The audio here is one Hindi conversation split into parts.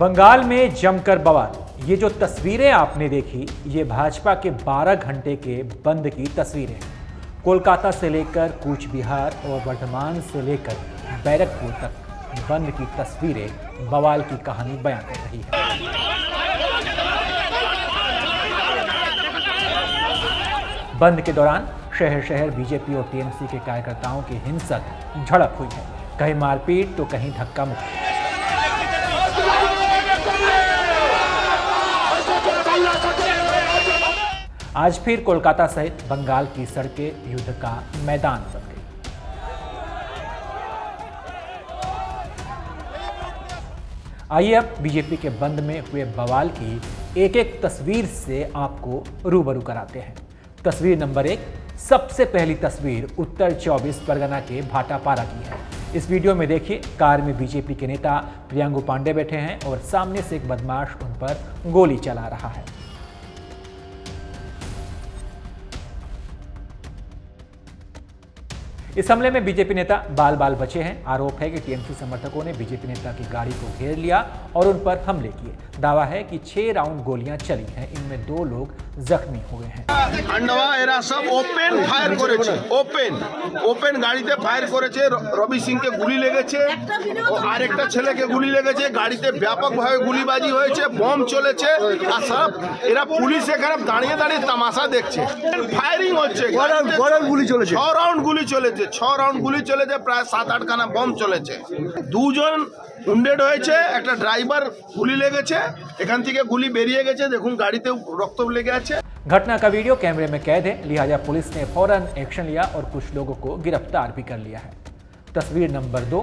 बंगाल में जमकर बवाल। ये जो तस्वीरें आपने देखी, ये भाजपा के 12 घंटे के बंद की तस्वीरें। हैं कोलकाता से लेकर कूच बिहार और वर्धमान से लेकर बैरकपुर तक बंद की तस्वीरें बवाल की कहानी बयां कर रही है। बंद के दौरान शहर शहर बीजेपी और टीएमसी के कार्यकर्ताओं की हिंसक, झड़प हुई है। कहीं मारपीट तो कहीं धक्का मुक्की आज फिर कोलकाता सहित बंगाल की सड़कें युद्ध का मैदान बन गई। आइए अब बीजेपी के बंद में हुए बवाल की एक एक तस्वीर से आपको रूबरू कराते हैं। तस्वीर नंबर एक, सबसे पहली तस्वीर उत्तर 24 परगना के भाटापारा की है। इस वीडियो में देखिए, कार में बीजेपी के नेता प्रियंगु पांडे बैठे हैं और सामने से एक बदमाश उन पर गोली चला रहा है। इस हमले में बीजेपी नेता बाल बाल बचे हैं। आरोप है कि टीएमसी समर्थकों ने बीजेपी नेता की गाड़ी को घेर लिया और उन पर हमले किए। दावा है कि छह राउंड गोलियाँ चली हैं। इनमें दो लोग जख्मी हुए हैं। सब ओपन फायर करे ओपन। ओपन गाड़ी से फायर करे रवि सिंह के गोली लगे और आर एकटा के गोली लगे गाड़ी से व्यापक भाव गोलीबाजी होए बम चले सब एरा पुलिस से खराब दाड़िए तमाशा देख फायरिंग हो राउंड गोली चले ছ রাউন্ড গুলি চলেছে প্রায় সাত আটখানা বম চলেছে দুজন উন্ডেড হয়েছে একটা ড্রাইভার গুলি লেগেছে এখান থেকে গুলি বেরিয়ে গেছে দেখুন গাড়িতে রক্ত লেগে আছে घटना का वीडियो कैमरे में कैद है लिहाजा पुलिस ने फौरन एक्शन लिया और कुछ लोगों को गिरफ्तार भी कर लिया है तस्वीर नंबर दो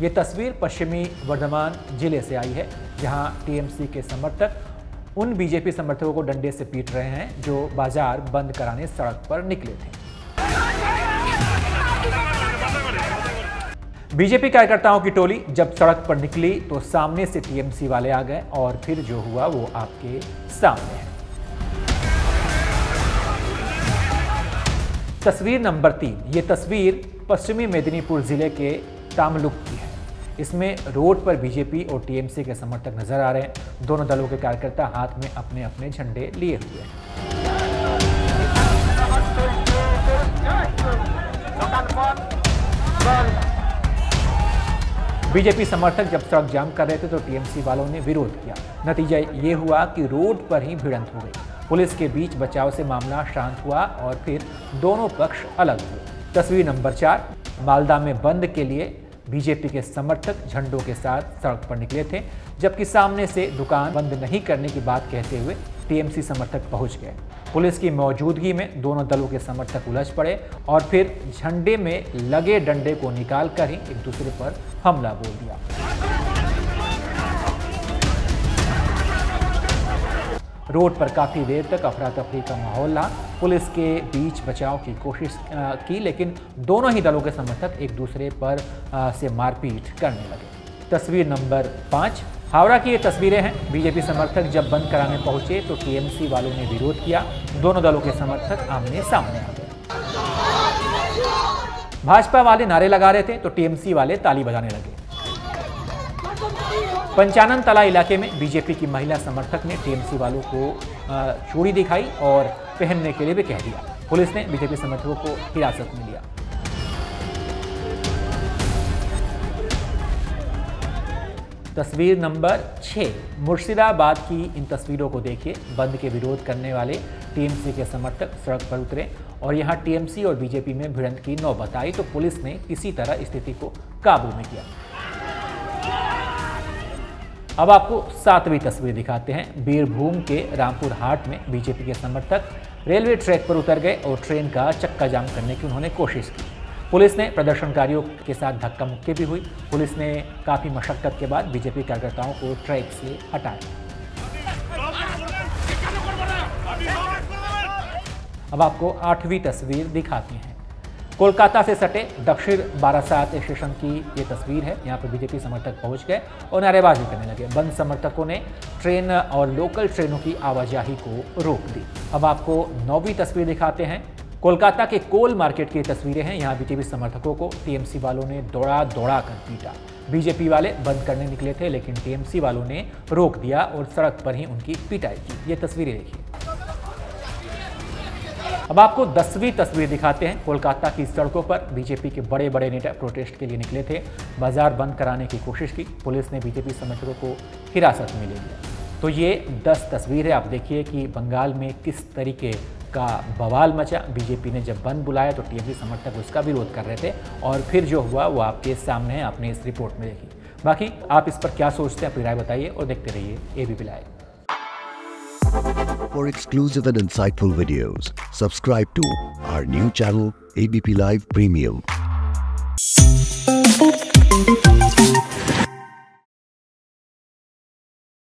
ये तस्वीर पश्चिमी वर्धमान जिले से आई है जहां टीएमसी के समर्थक उन बीजेपी समर्थकों को डंडे से पीट रहे हैं जो बाजार बंद कराने सड़क पर निकले थे बीजेपी कार्यकर्ताओं की टोली जब सड़क पर निकली तो सामने से टीएमसी वाले आ गए और फिर जो हुआ वो आपके सामने है। तस्वीर नंबर तीन। ये तस्वीर पश्चिमी मेदिनीपुर ज़िले के तामलुक की है। इसमें रोड पर बीजेपी और टीएमसी के समर्थक नज़र आ रहे हैं। दोनों दलों के कार्यकर्ता हाथ में अपने अपने झंडे लिए हुए हैं। बीजेपी समर्थक जब सड़क जाम कर रहे थे तो टीएमसी वालों ने विरोध किया। नतीजा ये हुआ कि रोड पर ही भिड़ंत हो गई। पुलिस के बीच बचाव से मामला शांत हुआ और फिर दोनों पक्ष अलग हुए। तस्वीर नंबर चार, मालदा में बंद के लिए बीजेपी के समर्थक झंडों के साथ सड़क पर निकले थे, जबकि सामने से दुकान बंद नहीं करने की बात कहते हुए टीएमसी समर्थक पहुँच गए। पुलिस की मौजूदगी में दोनों दलों के समर्थक उलझ पड़े और फिर झंडे में लगे डंडे को निकाल कर ही एक दूसरे पर हमला बोल दिया। रोड पर काफ़ी देर तक अफरा तफरी का माहौल रहा। पुलिस के बीच बचाव की कोशिश की, लेकिन दोनों ही दलों के समर्थक एक दूसरे पर से मारपीट करने लगे। तस्वीर नंबर पाँच हावड़ा की ये तस्वीरें हैं। बीजेपी समर्थक जब बंद कराने पहुँचे तो टीएमसी वालों ने विरोध किया। दोनों दलों के समर्थक आमने सामने आ गए। भाजपा वाले नारे लगा रहे थे तो टीएमसी वाले ताली बजाने लगे। पंचानन तला इलाके में बीजेपी की महिला समर्थक ने टीएमसी वालों को चूड़ी दिखाई और पहनने के लिए भी कह दिया। पुलिस ने बीजेपी समर्थकों को हिरासत में लिया। तस्वीर नंबर छः मुर्शिदाबाद की इन तस्वीरों को देखिए। बंद के विरोध करने वाले टीएमसी के समर्थक सड़क पर उतरे और यहाँ टीएमसी और बीजेपी में भिड़ंत की नौबत आई तो पुलिस ने किसी तरह स्थिति को काबू में किया। अब आपको सातवीं तस्वीर दिखाते हैं। बीरभूम के रामपुर हाट में बीजेपी के समर्थक रेलवे ट्रैक पर उतर गए और ट्रेन का चक्का जाम करने की उन्होंने कोशिश की। पुलिस ने प्रदर्शनकारियों के साथ धक्का मुक्की भी हुई। पुलिस ने काफ़ी मशक्कत के बाद बीजेपी कार्यकर्ताओं को ट्रैक से हटाया अब आपको आठवीं तस्वीर दिखाते हैं। कोलकाता से सटे दक्षिण बारासात स्टेशन की ये तस्वीर है। यहाँ पर बीजेपी समर्थक पहुँच गए और नारेबाजी करने लगे। बंद समर्थकों ने ट्रेन और लोकल ट्रेनों की आवाजाही को रोक दी। अब आपको नौवीं तस्वीर दिखाते हैं। कोलकाता के कोल मार्केट की तस्वीरें हैं। यहाँ बीजेपी समर्थकों को टीएमसी वालों ने दौड़ा दौड़ा कर पीटा। बीजेपी वाले बंद करने निकले थे, लेकिन टीएमसी वालों ने रोक दिया और सड़क पर ही उनकी पिटाई की। ये तस्वीरें देखिए। अब आपको दसवीं तस्वीर दिखाते हैं। कोलकाता की सड़कों पर बीजेपी के बड़े बड़े नेता प्रोटेस्ट के लिए निकले थे। बाज़ार बंद कराने की कोशिश की। पुलिस ने बीजेपी समर्थकों को हिरासत में ले लिया। तो ये दस तस्वीरें आप देखिए कि बंगाल में किस तरीके का बवाल मचा। बीजेपी ने जब बंद बुलाया तो टीएमसी समर्थक उसका विरोध कर रहे थे और फिर जो हुआ वो आपके सामने है आपने इस रिपोर्ट में देखी। बाकी आप इस पर क्या सोचते हैं अपनी राय बताइए और देखते रहिए ABP live For exclusive and insightful videos, subscribe to our new channel ABP Live Premium.